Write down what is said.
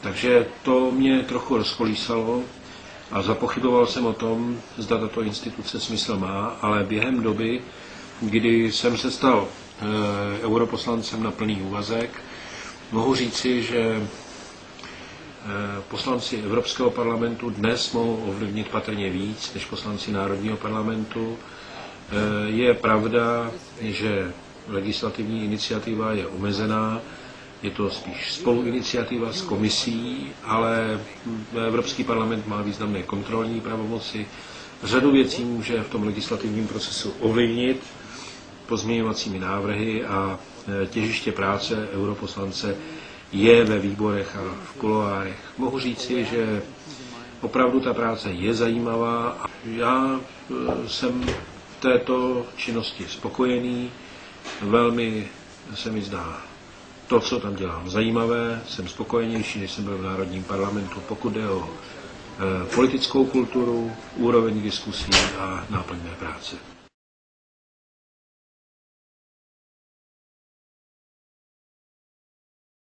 Takže to mě trochu rozkolísalo a zapochyboval jsem o tom, zda tato instituce smysl má, ale během doby, kdy jsem se stal e, europoslancem na plný úvazek, mohu říci, že e, poslanci Evropského parlamentu dnes mohou ovlivnit patrně víc než poslanci Národního parlamentu. E, je pravda, že legislativní iniciativa je omezená, je to spíš spoluiniciativa s komisí, ale Evropský parlament má významné kontrolní pravomoci. Řadu věcí může v tom legislativním procesu ovlivnit pozměňovacími návrhy a e, těžiště práce europoslance je ve výborech a v kuloárech. Mohu říci, že opravdu ta práce je zajímavá a já e, jsem v této činnosti spokojený, velmi se mi zdá to, co tam dělám, zajímavé, jsem spokojenější, než jsem byl v Národním parlamentu, pokud jde o e, politickou kulturu, úroveň diskusí a náplň mé práce.